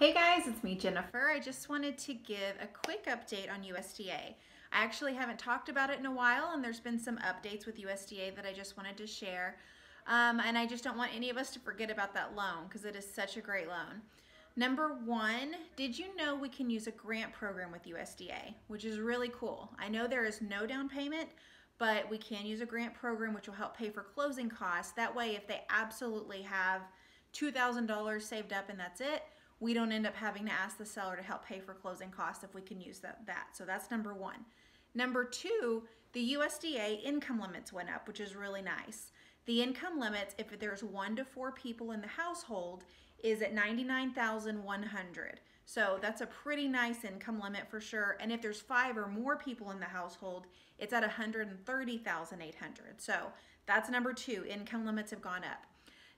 Hey guys, it's me Jennifer. I just wanted to give a quick update on USDA. I actually haven't talked about it in a while and there's been some updates with USDA that I just wanted to share. Um, and I just don't want any of us to forget about that loan because it is such a great loan. Number one, did you know we can use a grant program with USDA, which is really cool. I know there is no down payment, but we can use a grant program which will help pay for closing costs. That way, if they absolutely have $2,000 saved up and that's it, we don't end up having to ask the seller to help pay for closing costs if we can use that. that. So that's number one. Number two, the USDA income limits went up, which is really nice. The income limits, if there's one to four people in the household, is at 99,100. So that's a pretty nice income limit for sure. And if there's five or more people in the household, it's at 130,800. So that's number two, income limits have gone up.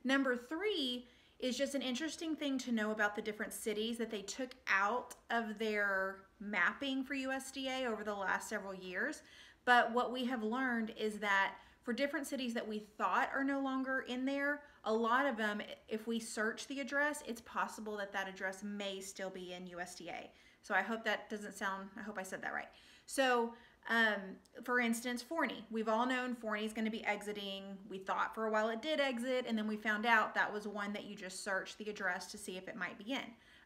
Number three, is just an interesting thing to know about the different cities that they took out of their mapping for USDA over the last several years. But what we have learned is that for different cities that we thought are no longer in there, a lot of them, if we search the address, it's possible that that address may still be in USDA. So I hope that doesn't sound, I hope I said that right. So um, for instance, Forney. We've all known Forney is going to be exiting. We thought for a while it did exit, and then we found out that was one that you just searched the address to see if it might be in.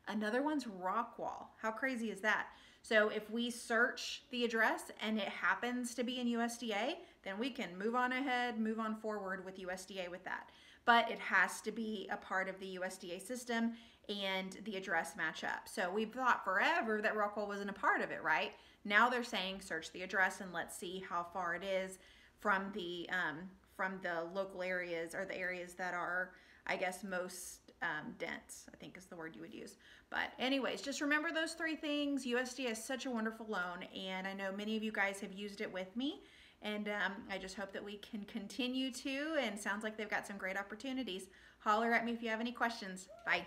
Another one's Rockwall. How crazy is that? So if we search the address and it happens to be in USDA, then we can move on ahead, move on forward with USDA with that. But it has to be a part of the USDA system and the address match up. So we've thought forever that Rockwall wasn't a part of it, right? Now they're saying search the address and let's see how far it is from the um, from the local areas or the areas that are, I guess, most um, dense, I think is the word you would use. But anyways, just remember those three things. USD is such a wonderful loan, and I know many of you guys have used it with me, and um, I just hope that we can continue to, and sounds like they've got some great opportunities. Holler at me if you have any questions. Bye.